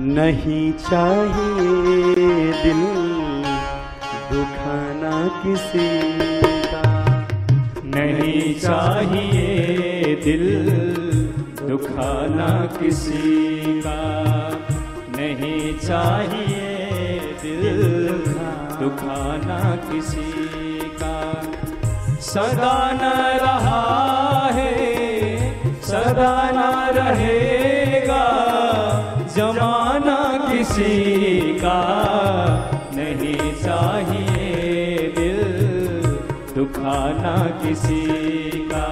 नहीं चाहिए दिल दुखाना किसी का। नहीं चाहिए दिल दुखाना किसी का। नहीं चाहिए दिल दुखाना किसी का। सदा न रहा है, सदा न रहेगा किसी का नहीं चाहिए दिल, दुखाना किसी का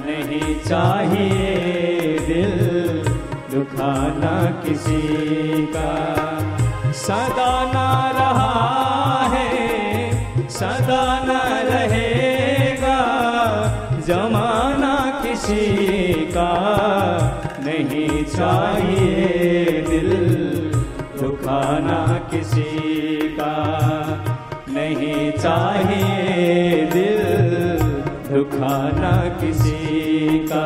नहीं चाहिए दिल, दुखाना किसी का। सदा न रहा है, सदा न रहेगा, जमाना किसी का नहीं चाहिए चाहिए दिल दुखाना किसी का।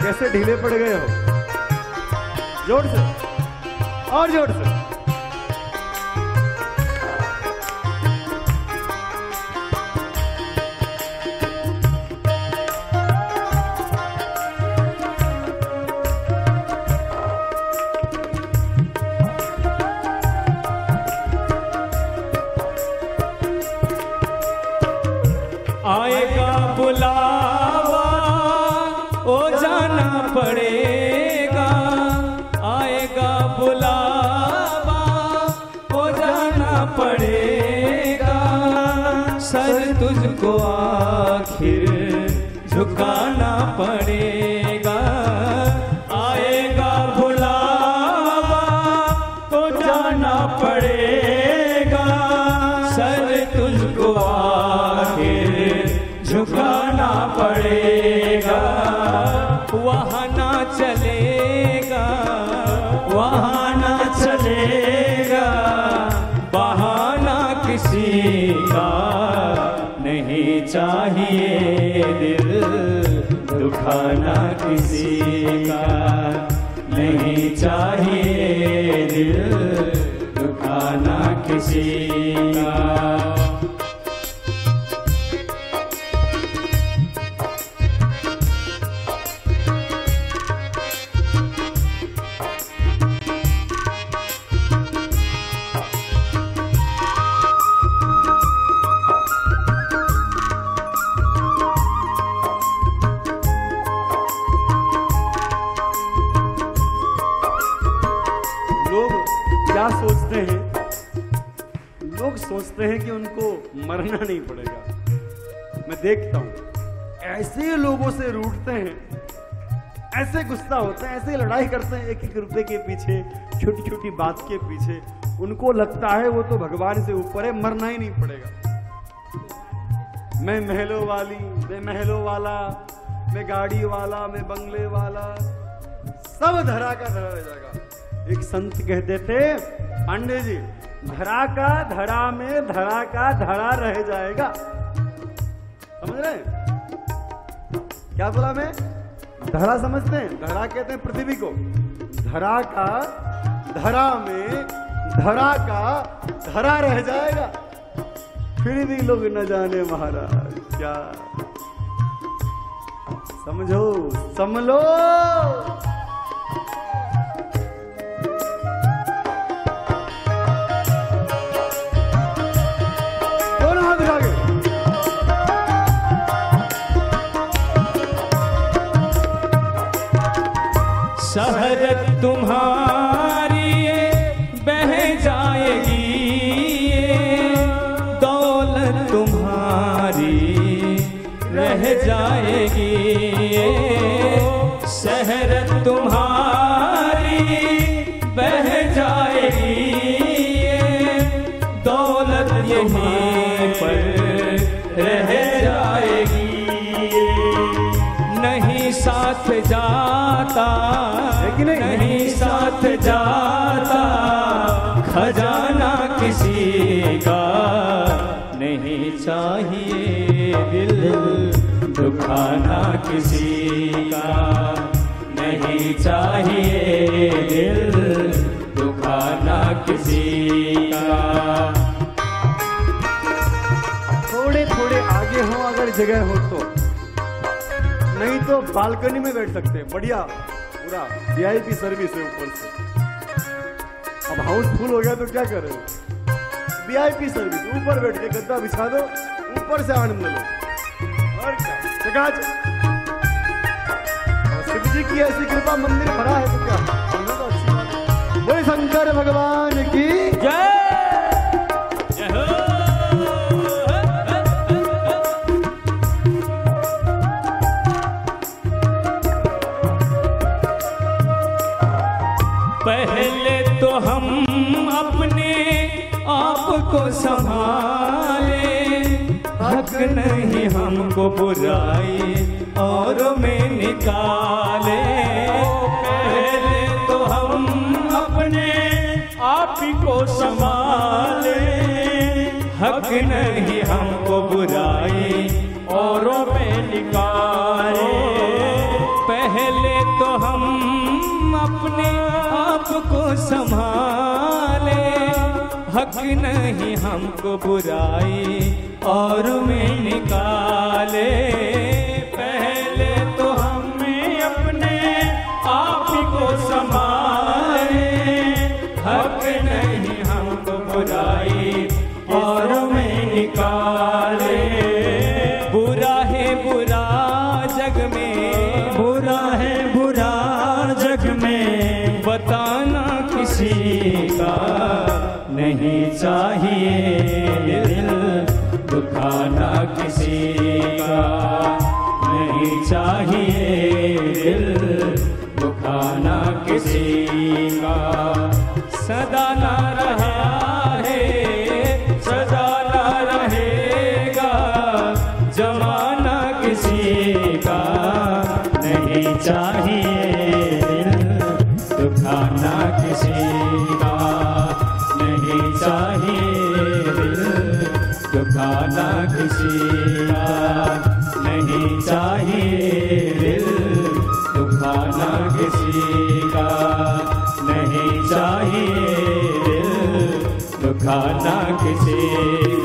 कैसे ढीले पड़ गए हो? ज़ोर से, और ज़ोर से। पड़ेगा आएगा बुलावा हो जाना पड़ेगा। सर तुझको आखिर झुकाना पड़ेगा। चाहिए दिल दुखाना किसी का। नहीं चाहिए दिल दुखाना किसी का। सोचते हैं कि उनको मरना नहीं पड़ेगा। मैं देखता हूँ। ऐसे लोगों से रूठते हैं। ऐसे गुस्सा होते हैं, ऐसे लड़ाई करते हैं एक एक रुपए के पीछे छोटी छोटी बात के पीछे। उनको लगता है वो तो भगवान से ऊपर है, मरना ही नहीं पड़ेगा। मैं महलों वाली, मैं महलों वाला, मैं गाड़ी वाला, मैं बंगले वाला, सब धरा का धरा रह जाएगा। एक संत कहते थे, पांडे जी धरा का धरा में धरा का धरा रह जाएगा। समझ रहे हैं? क्या बोला मैं? धरा समझते हैं? धरा कहते हैं पृथ्वी को। धरा का धरा में धरा का धरा रह जाएगा। फिर भी लोग न जाने महाराज, क्या? समझो, समलो। शहरत तुम्हारी बह जाएगी दौलत तुम्हारी रह जाएगी शहरत तुम्हारी बह जाएगी दौलत यहीं पर रह जाएगी नहीं साथ जाता नहीं? साथ जाता खजाना किसी का। नहीं चाहिए दिल दुखाना किसी का। नहीं चाहिए दिल दुखाना किसी का। थोड़े थोड़े आगे हो अगर जगह हो तो। नहीं तो बालकनी में बैठ सकते बढ़िया। पूरा वीआईपी सर्विस है ऊपर से। अब हाउसफुल हो गया तो क्या करें? वीआईपी सर्विस ऊपर बैठ के गद्दा बिछा दो, ऊपर से आनंद लो। और क्या? शिव जी की ऐसी कृपा मंदिर भरा है तो क्या? हमें तो शंकर भगवान की जय! पहले तो हम अपने आप को संभाले। हक नहीं हमको बुराई और में निकाले। पहले तो हम अपने आप को संभाले। हक नहीं हमको बुराई औरों में निकाले। पहले तो हम अपने को संभाले। हक नहीं हमको बुराई और में निकाले। का नहीं चाहिए दिल दुखाना किसी का। नहीं चाहिए दिल दुखाना किसी का। सदा ना रहा है, सदा ना रहेगा जमाना किसी का। नहीं चाहिए दुखाना किसी का नहीं चाहिए दुखाना किसी का नहीं चाहिए दुखाना किसी का नहीं चाहिए दुखाना किसी